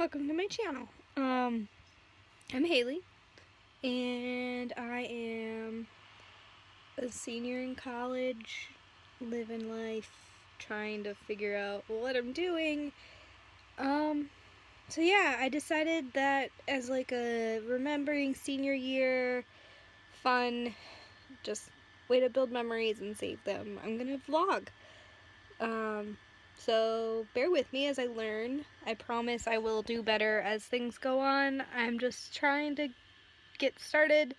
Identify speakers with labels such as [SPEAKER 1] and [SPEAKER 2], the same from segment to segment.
[SPEAKER 1] welcome to my channel. Um, I'm Haley, and I am a senior in college, living life, trying to figure out what I'm doing. Um, so yeah, I decided that as like a remembering senior year fun, just way to build memories and save them, I'm gonna vlog. Um, so bear with me as I learn. I promise I will do better as things go on. I'm just trying to get started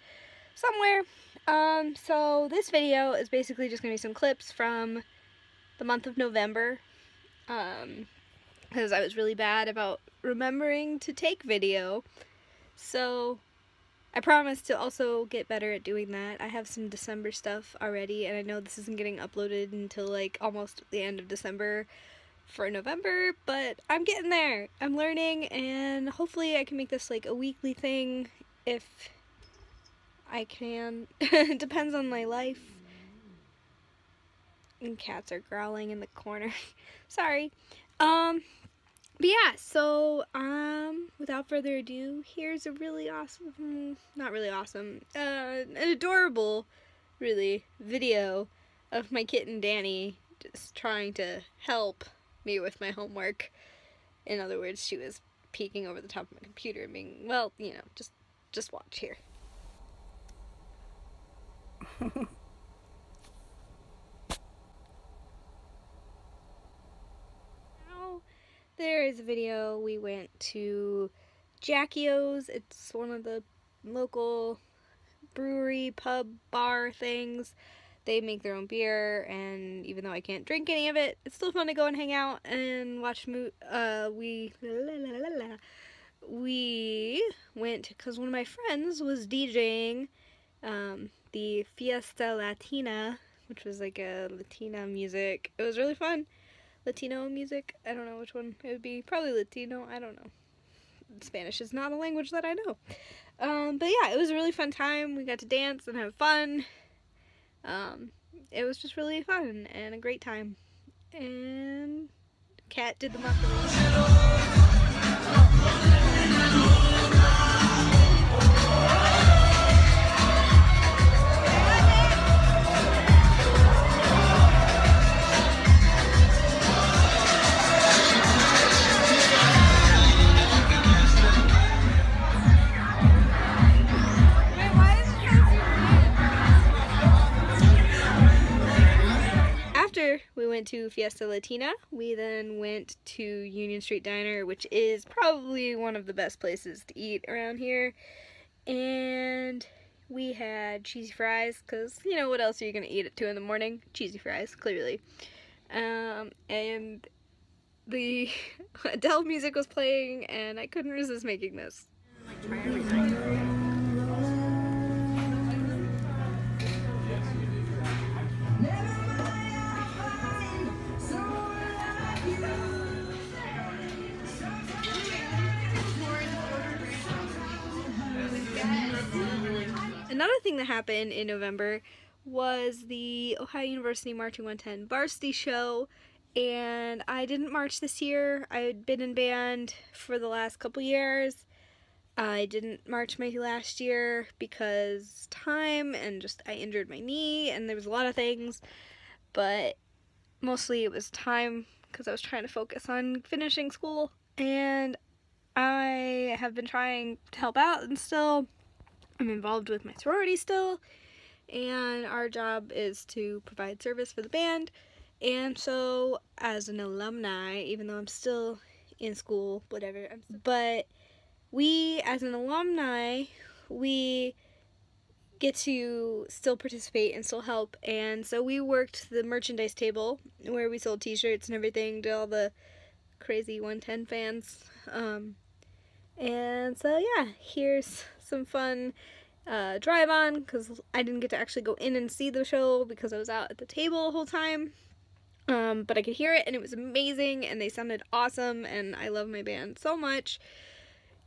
[SPEAKER 1] somewhere. Um, so this video is basically just going to be some clips from the month of November. Um, because I was really bad about remembering to take video. So I promise to also get better at doing that. I have some December stuff already and I know this isn't getting uploaded until like almost the end of December for November, but I'm getting there. I'm learning and hopefully I can make this like a weekly thing if I can. depends on my life. And cats are growling in the corner. Sorry. Um, but yeah, so um, without further ado, here's a really awesome, not really awesome, uh, an adorable, really, video of my kitten Danny just trying to help me with my homework. In other words, she was peeking over the top of my computer and being, well, you know, just just watch here. a video. We went to Jackie O's. It's one of the local brewery, pub, bar things they make their own beer and even though I can't drink any of it it's still fun to go and hang out and watch mo uh we la, la, la, we went because one of my friends was DJing um, the Fiesta Latina which was like a Latina music it was really fun Latino music. I don't know which one it would be. Probably Latino. I don't know. Spanish is not a language that I know. Um, but yeah it was a really fun time. We got to dance and have fun. Um, it was just really fun and a great time. And Cat did the muffins. To Fiesta Latina. We then went to Union Street Diner, which is probably one of the best places to eat around here. And we had cheesy fries, because, you know, what else are you going to eat at 2 in the morning? Cheesy fries, clearly. Um, and the Adele music was playing, and I couldn't resist making this. Like, another thing that happened in November was the Ohio University Marching 110 varsity show and I didn't march this year. I had been in band for the last couple years. I didn't march my last year because time and just I injured my knee and there was a lot of things but mostly it was time because I was trying to focus on finishing school and I have been trying to help out and still I'm involved with my sorority still, and our job is to provide service for the band. And so, as an alumni, even though I'm still in school, whatever, but we, as an alumni, we get to still participate and still help. And so we worked the merchandise table where we sold t-shirts and everything to all the crazy 110 fans. Um, and so yeah, here's some fun uh, drive on because I didn't get to actually go in and see the show because I was out at the table the whole time. Um, but I could hear it and it was amazing and they sounded awesome and I love my band so much.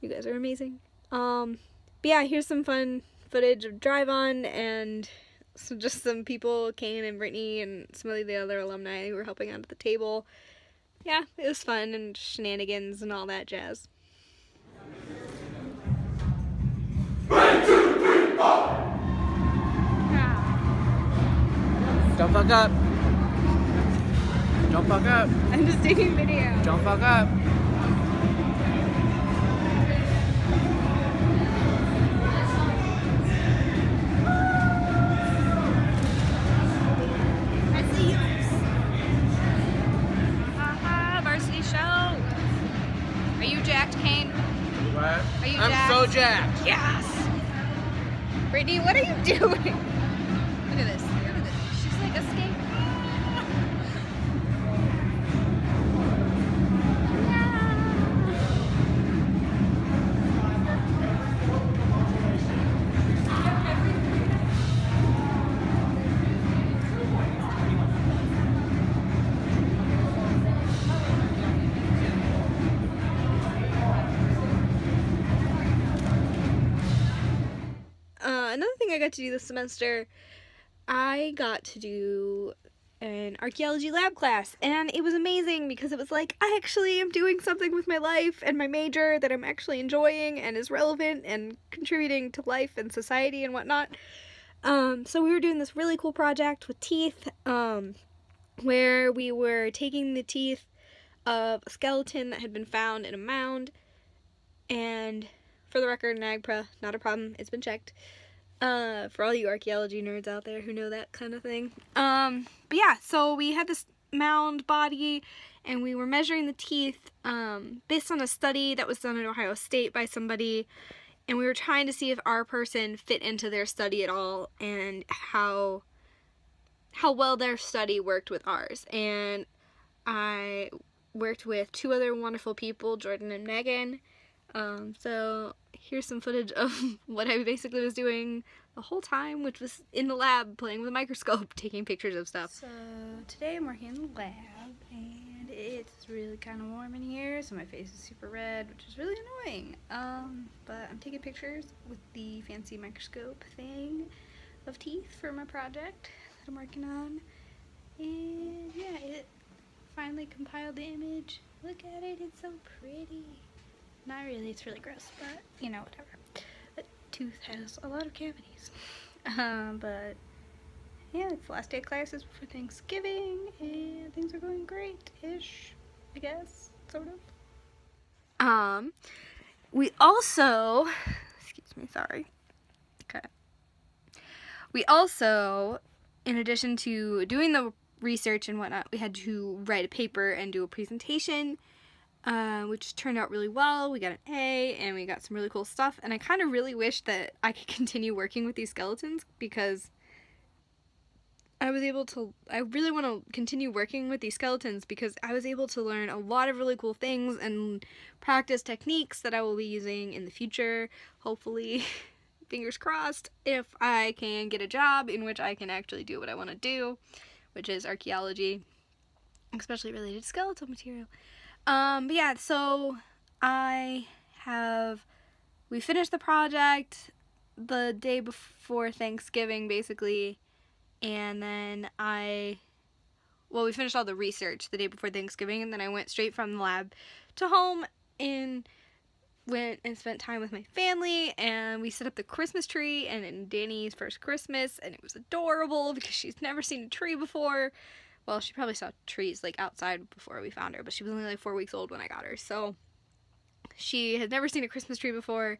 [SPEAKER 1] You guys are amazing. Um, but yeah, here's some fun footage of Drive On and so just some people, Kane and Brittany and some of the other alumni who were helping out at the table. Yeah, it was fun and shenanigans and all that jazz.
[SPEAKER 2] Don't fuck up. Don't fuck up.
[SPEAKER 1] I'm just taking video.
[SPEAKER 2] Don't fuck up.
[SPEAKER 1] I see you. Haha, varsity show. Are you jacked, Kane?
[SPEAKER 2] What?
[SPEAKER 1] Are you
[SPEAKER 2] I'm
[SPEAKER 1] jacked?
[SPEAKER 2] so jacked.
[SPEAKER 1] Yes. Brittany, what are you doing? Got to do this semester, I got to do an archaeology lab class, and it was amazing because it was like I actually am doing something with my life and my major that I'm actually enjoying and is relevant and contributing to life and society and whatnot. Um, so we were doing this really cool project with teeth, um, where we were taking the teeth of a skeleton that had been found in a mound, and for the record, NAGPRA, not a problem. It's been checked. Uh, for all you archaeology nerds out there who know that kind of thing. Um, but yeah, so we had this mound body and we were measuring the teeth um, based on a study that was done at Ohio State by somebody. And we were trying to see if our person fit into their study at all and how how well their study worked with ours. And I worked with two other wonderful people, Jordan and Megan. Um, so here's some footage of what I basically was doing the whole time, which was in the lab playing with a microscope, taking pictures of stuff.
[SPEAKER 3] So today I'm working in the lab and it's really kind of warm in here so my face is super red which is really annoying. Um, but I'm taking pictures with the fancy microscope thing of teeth for my project that I'm working on. And yeah, it finally compiled the image. Look at it, it's so pretty. Not really, it's really gross, but you know, whatever. A tooth has a lot of cavities. Um, but yeah, it's the last day of classes before Thanksgiving, and things are going great-ish, I guess, sort of.
[SPEAKER 1] Um, we also, excuse me, sorry. Okay. We also, in addition to doing the research and whatnot, we had to write a paper and do a presentation, uh, which turned out really well. We got an A and we got some really cool stuff. And I kind of really wish that I could continue working with these skeletons because I was able to, I really want to continue working with these skeletons because I was able to learn a lot of really cool things and practice techniques that I will be using in the future, hopefully. Fingers crossed, if I can get a job in which I can actually do what I want to do, which is archaeology, especially related to skeletal material. Um, but yeah, so I have, we finished the project the day before Thanksgiving, basically, and then I, well, we finished all the research the day before Thanksgiving, and then I went straight from the lab to home and went and spent time with my family, and we set up the Christmas tree, and Danny's first Christmas, and it was adorable because she's never seen a tree before. Well, she probably saw trees like outside before we found her, but she was only like four weeks old when I got her, so she had never seen a Christmas tree before,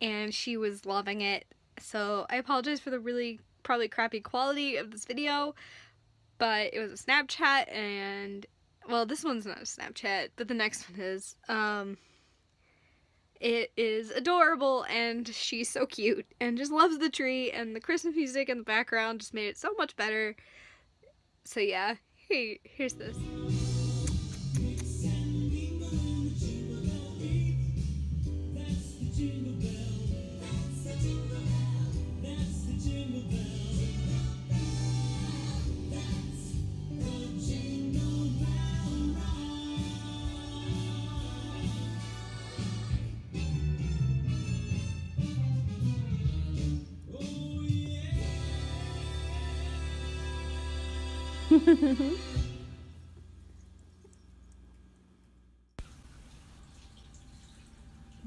[SPEAKER 1] and she was loving it. So I apologize for the really probably crappy quality of this video, but it was a Snapchat, and well, this one's not a Snapchat, but the next one is. Um, it is adorable and she's so cute and just loves the tree and the Christmas music in the background just made it so much better. So yeah, here, here's this.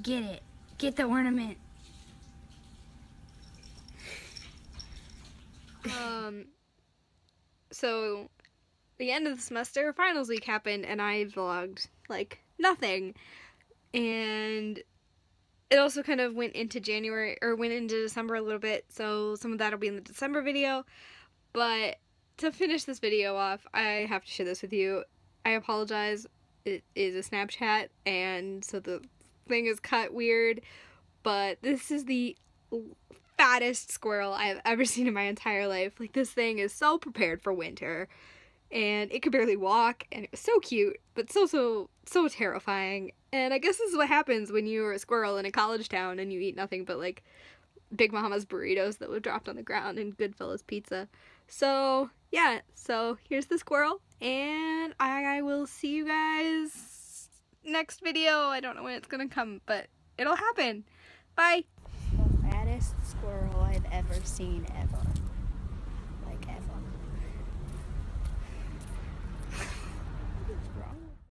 [SPEAKER 3] Get it. Get the ornament.
[SPEAKER 1] um, so the end of the semester, finals week happened, and I vlogged like nothing. And it also kind of went into January or went into December a little bit, so some of that'll be in the December video. But to finish this video off, I have to share this with you. I apologize. It is a Snapchat, and so the thing is cut weird, but this is the fattest squirrel I have ever seen in my entire life. Like, this thing is so prepared for winter, and it could barely walk, and it was so cute, but so, so, so terrifying. And I guess this is what happens when you're a squirrel in a college town and you eat nothing but, like, Big Mama's burritos that were dropped on the ground and Goodfellas pizza. So, yeah, so here's the squirrel, and I will see you guys next video. I don't know when it's gonna come, but it'll happen. Bye!
[SPEAKER 3] The fattest squirrel I've ever seen ever.